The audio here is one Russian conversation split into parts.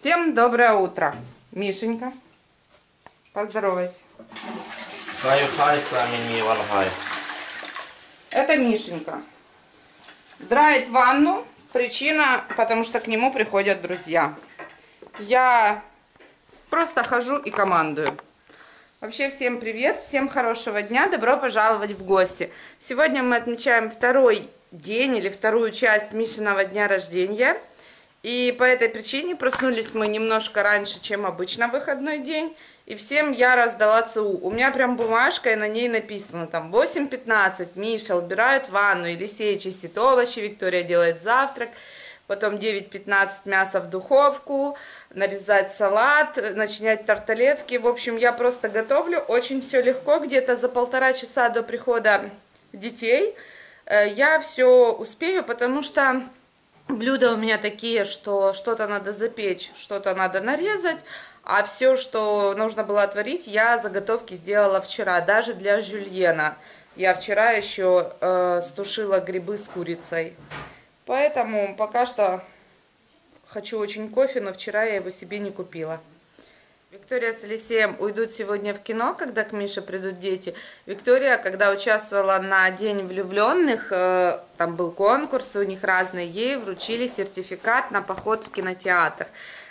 Всем доброе утро. Мишенька, поздоровайся. Хай, хай, сами не вангай. Это Мишенька. Драет ванну. Причина, потому что к нему приходят друзья. Я просто хожу и командую. Вообще всем привет, всем хорошего дня, добро пожаловать в гости. Сегодня мы отмечаем второй день или вторую часть Мишиного дня рождения. И по этой причине проснулись мы немножко раньше, чем обычно в выходной день. И всем я раздала ЦУ. У меня прям бумажка, и на ней написано там 8.15, Миша убирает ванну, Елисей чистит овощи, Виктория делает завтрак. Потом 9.15 мясо в духовку, нарезать салат, начинять тарталетки. В общем, я просто готовлю. Очень все легко, где-то за полтора часа до прихода детей. Э, я все успею, потому что блюда у меня такие, что что-то надо запечь, что-то надо нарезать. А все, что нужно было отварить, я заготовки сделала вчера, даже для жюльена. Я вчера еще э, стушила грибы с курицей. Поэтому пока что хочу очень кофе, но вчера я его себе не купила. Виктория с Алисеем уйдут сегодня в кино, когда к Мише придут дети. Виктория, когда участвовала на День влюбленных, э, там был конкурс, у них разные, ей вручили сертификат на поход в кинотеатр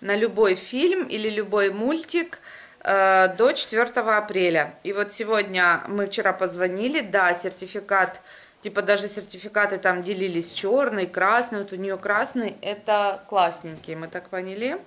на любой фильм или любой мультик э, до 4 апреля. И вот сегодня мы вчера позвонили, да, сертификат, типа даже сертификаты там делились черный, красный, вот у нее красный, это классненький, мы так поняли.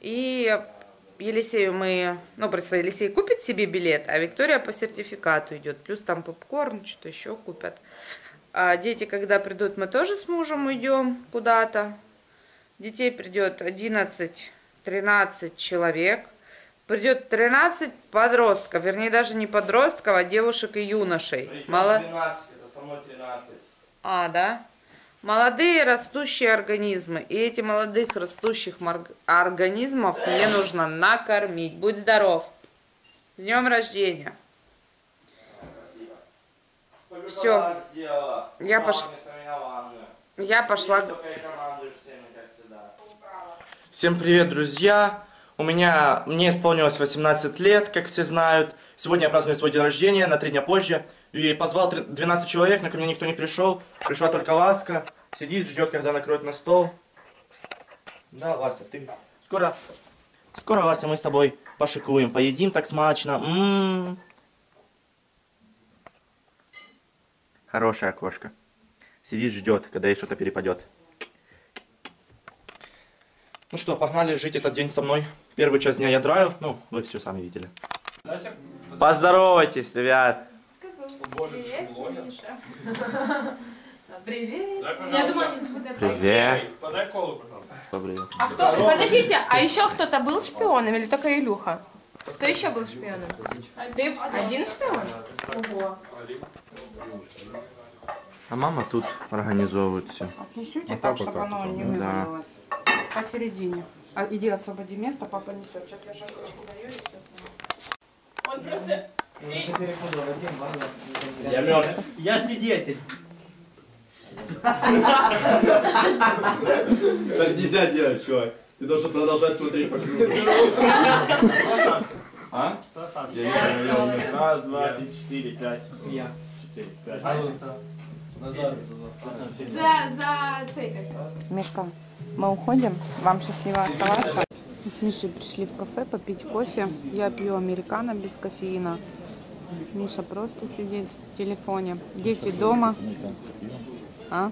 И Елисею мы, ну, просто Елисей купит себе билет, а Виктория по сертификату идет, плюс там попкорн, что-то еще купят. А дети, когда придут, мы тоже с мужем уйдем куда-то, детей придет 11-13 человек. Придет 13 подростков, вернее даже не подростков, а девушек и юношей. Мало... 12, это само 13. А, да? Молодые растущие организмы. И эти молодых растущих организмов мне нужно накормить. Будь здоров. С днем рождения. Все. Я, пош... Я пошла... Всем привет, друзья! У меня, мне исполнилось 18 лет, как все знают. Сегодня я праздную свой день рождения, на три дня позже. И позвал 12 человек, но ко мне никто не пришел. Пришла только Ласка, сидит, ждет, когда накроют на стол. Да, Вася, ты... Скоро, скоро, Вася, мы с тобой пошикуем, поедим так смачно. М -м -м. Хорошая кошка. Сидит, ждет, когда ей что-то перепадет. Ну что, погнали жить этот день со мной. Первую часть дня я драю, ну, вы все сами видели. Поздоровайтесь, ребят. Ты блогер. Привет. Я думала, сейчас будет Привет. Подай колу, пожалуйста. Привет. А кто, подождите, а еще кто-то был шпионом или только Илюха? Кто еще был шпионом? Ты один шпион? Ого. А мама тут организовывает все. Отнесете так, чтобы оно не Да. вывалилось. Посередине. А, иди освободи место, папа несет. Сейчас я шашечку даю и все Он просто... Я мертв. Я свидетель. Так нельзя делать, чувак. Ты должен продолжать смотреть по кругу. А? Я не. Раз, два, три, четыре, пять. Я. Четыре, пять. За, за цепь. Мишка, мы уходим. Вам счастливо оставаться. Мы с Мишей пришли в кафе попить кофе. Я пью американо без кофеина. Миша просто сидит в телефоне. Дети дома. А?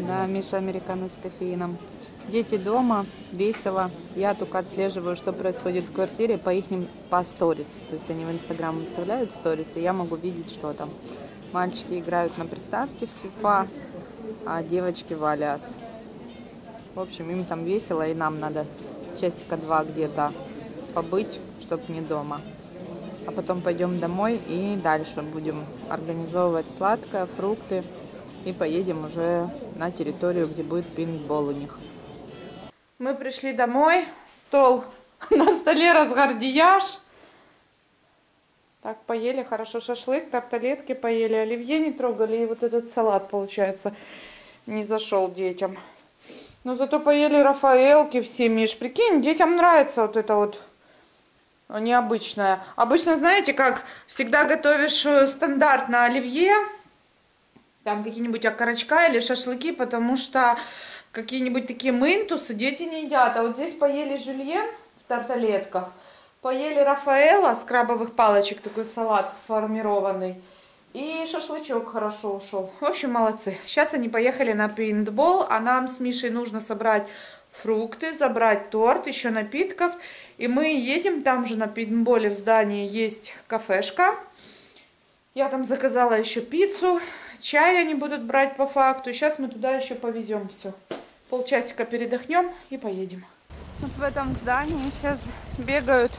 Да, Миша американо с кофеином. Дети дома, весело. Я только отслеживаю, что происходит в квартире по их по сторис. То есть они в Инстаграм выставляют сторис, и я могу видеть, что там. Мальчики играют на приставке в FIFA, а девочки в Алиас. В общем, им там весело, и нам надо часика два где-то побыть, чтобы не дома. А потом пойдем домой и дальше будем организовывать сладкое, фрукты. И поедем уже на территорию, где будет пинбол у них. Мы пришли домой. Стол на столе разгардияж. Так, поели хорошо шашлык, тарталетки поели, оливье не трогали. И вот этот салат, получается, не зашел детям. Но зато поели Рафаэлки все, Миш. Прикинь, детям нравится вот это вот э, необычное. Обычно, знаете, как всегда готовишь э, стандартно оливье, там какие-нибудь окорочка или шашлыки, потому что какие-нибудь такие мынтусы дети не едят. А вот здесь поели жюльен в тарталетках, поели Рафаэла с крабовых палочек, такой салат формированный. И шашлычок хорошо ушел. В общем, молодцы. Сейчас они поехали на пейнтбол, а нам с Мишей нужно собрать фрукты, забрать торт, еще напитков. И мы едем, там же на пейнтболе в здании есть кафешка. Я там заказала еще пиццу, чай они будут брать по факту. Сейчас мы туда еще повезем все. Полчасика передохнем и поедем. Вот в этом здании сейчас бегают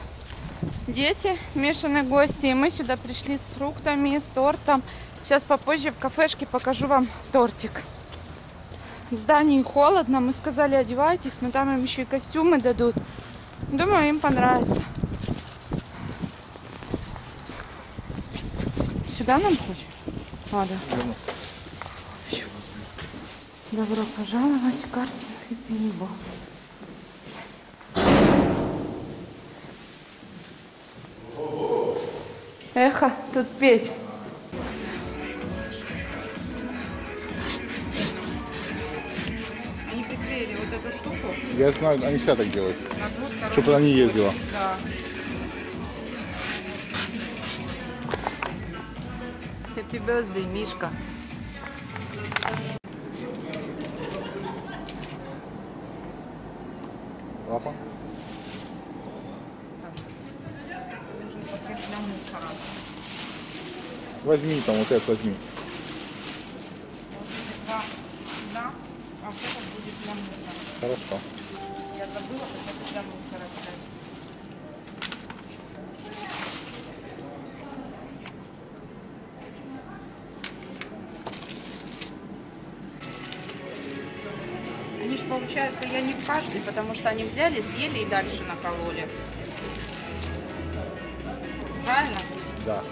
дети, Мишины гости, и мы сюда пришли с фруктами, с тортом. Сейчас попозже в кафешке покажу вам тортик. В здании холодно, мы сказали одевайтесь, но там им еще и костюмы дадут. Думаю, им понравится. Сюда нам хочешь? А, да. Добро пожаловать в картинг и пейнтбол. Эхо, тут петь. Я знаю, они всегда так делают, чтобы она не ездила. Да. Happy birthday, Мишка. Лапа. Возьми там, вот это возьми. Да, да. А вот это будет для мусора. Хорошо. Я забыла пакет для мусора взять. Они же, получается, я не в каждый, потому что они взяли, съели и дальше накололи. Правильно? Да.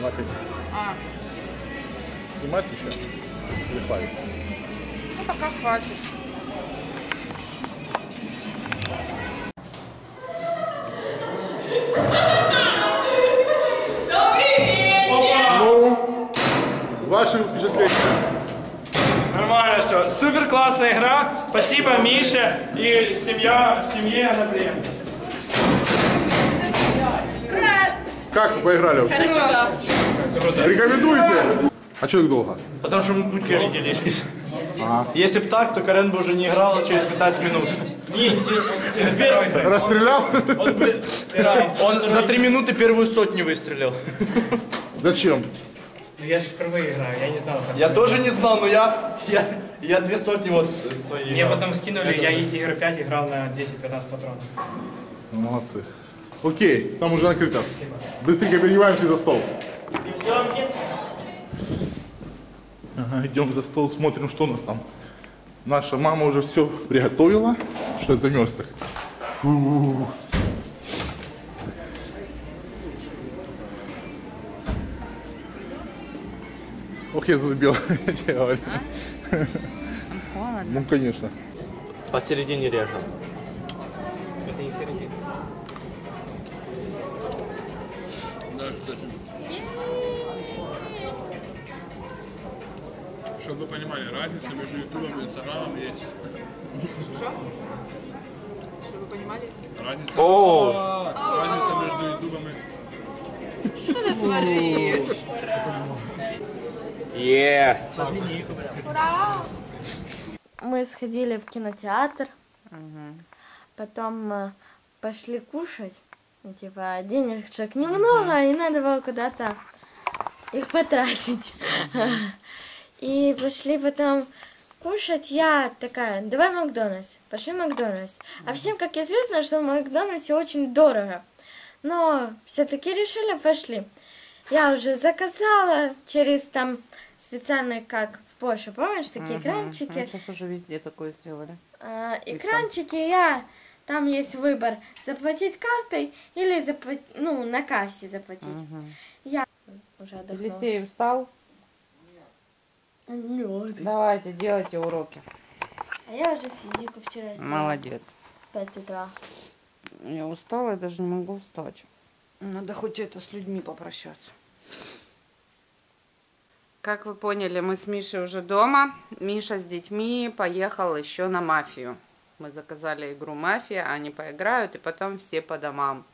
Нафиг. А, Снимать еще? Или хватит? ну пока хватит. Ну, ваши впечатления. Все. Супер классная игра. Спасибо Мише и семья, семье Анатолия. Как вы поиграли вообще? Рекомендуете? А что так долго? Потому что мы путь виделись. Если бы так, то Карен бы уже не играл через 15 минут. Расстрелял? Он за 3 минуты первую сотню выстрелил. Зачем? Ну я же впервые играю, я не знал. Я тоже не знал, но я, я, я две сотни вот свои. Мне потом скинули, я игр 5 играл на 10-15 патронов. Молодцы. Окей, там уже накрыто. Быстренько переодеваемся за стол. Ага, идем за стол, смотрим, что у нас там. Наша мама уже все приготовила. Что это замерз так? Ох, я зарубил. Холодно. Ну, конечно. Посередине режем. Это не середина. Чтобы вы понимали, разница между ютубом и инстаграмом есть. Чтобы вы понимали. Разница, О, разница между ютубом и... Что ты творишь? есть. Мы сходили в кинотеатр, потом э, пошли кушать. Типа денежек немного, и надо было куда-то их потратить. И пошли потом кушать. Я такая, давай Макдональдс. Пошли в Макдональдс. А всем, как известно, что в Макдональдсе очень дорого. Но все-таки решили, пошли. Я уже заказала через там специальные, как в Польше, помнишь, такие экранчики. Сейчас уже везде такое сделали. А, экранчики я там есть выбор заплатить картой или заплатить, ну, на кассе заплатить. Я уже отдохнула. Елисей встал? Нет. Давайте, делайте уроки. А я уже физику вчера сделала. Молодец. в 5 утра. Я устала, я даже не могу встать. Надо хоть это с людьми попрощаться. Как вы поняли, мы с Мишей уже дома. Миша с детьми поехал еще на мафию. Мы заказали игру «Мафия», они поиграют, и потом все по домам.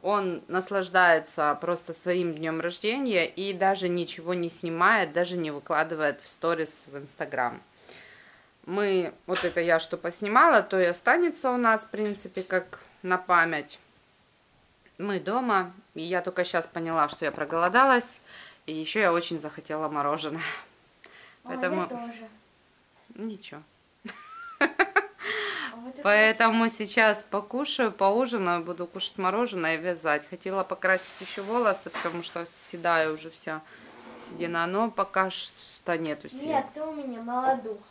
Он наслаждается просто своим днем рождения и даже ничего не снимает, даже не выкладывает в сторис в Инстаграм. Мы, вот это я что поснимала, то и останется у нас, в принципе, как на память. Мы дома, и я только сейчас поняла, что я проголодалась, и еще я очень захотела мороженое. Поэтому О, я тоже. ничего. А вот Поэтому сейчас покушаю, поужинаю, буду кушать мороженое и вязать. Хотела покрасить еще волосы, потому что седая уже вся седина, но пока что нету сил. Нет, ты у меня молодуха.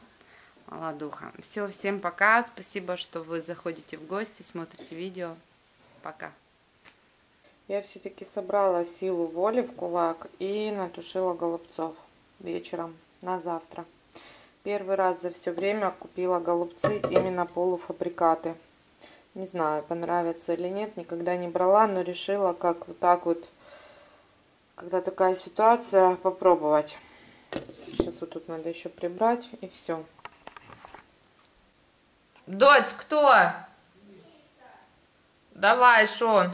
Молодуха. Все, всем пока. Спасибо, что вы заходите в гости, смотрите видео. Пока. Я все-таки собрала силу воли в кулак и натушила голубцов вечером на завтра. Первый раз за все время купила голубцы именно полуфабрикаты. Не знаю, понравится или нет, никогда не брала, но решила как вот так вот, когда такая ситуация, попробовать. Сейчас вот тут надо еще прибрать и все. Дочь, кто? Давай, Шон.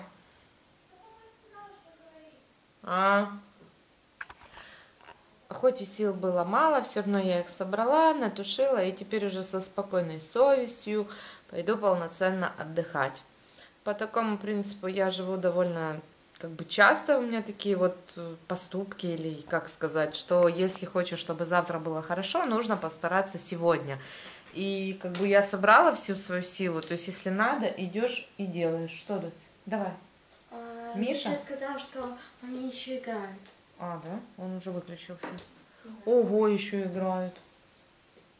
А. Хоть и сил было мало, все равно я их собрала, натушила, и теперь уже со спокойной совестью пойду полноценно отдыхать. По такому принципу я живу довольно как бы часто у меня такие вот э, поступки или как сказать, что если хочешь, чтобы завтра было хорошо, нужно постараться сегодня. И как бы я собрала всю свою силу, то есть если надо, идешь и делаешь. Что, дочь? Давай. Миша? Миша сказал, что они еще играют. А, да? Он уже выключился. Ого, еще играют.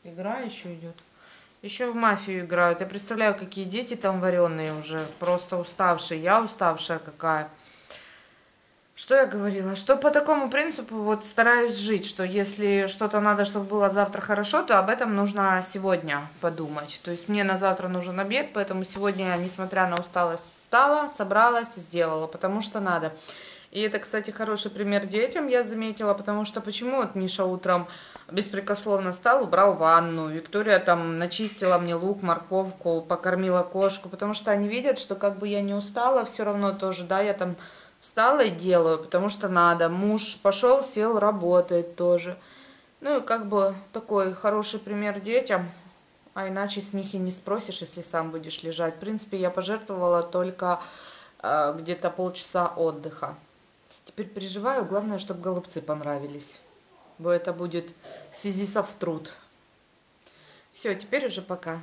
Игра еще идет. Еще в мафию играют. Я представляю, какие дети там вареные уже. Просто уставшие. Я уставшая какая. Что я говорила? Что по такому принципу вот стараюсь жить, что если что-то надо, чтобы было завтра хорошо, то об этом нужно сегодня подумать. То есть мне на завтра нужен обед, поэтому сегодня я, несмотря на усталость, встала, собралась сделала, потому что надо. И это, кстати, хороший пример детям, я заметила, потому что почему вот Миша утром беспрекословно встал, убрал ванну, Виктория там начистила мне лук, морковку, покормила кошку, потому что они видят, что как бы я не устала, все равно тоже, да, я там встала и делаю, потому что надо. Муж пошел, сел, работает тоже. Ну и как бы такой хороший пример детям, а иначе с них и не спросишь, если сам будешь лежать. В принципе, я пожертвовала только э, где-то полчаса отдыха. Теперь переживаю, главное, чтобы голубцы понравились. Бо это будет сизисов труд. Все, теперь уже пока.